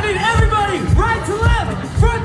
I need everybody, right to left, front.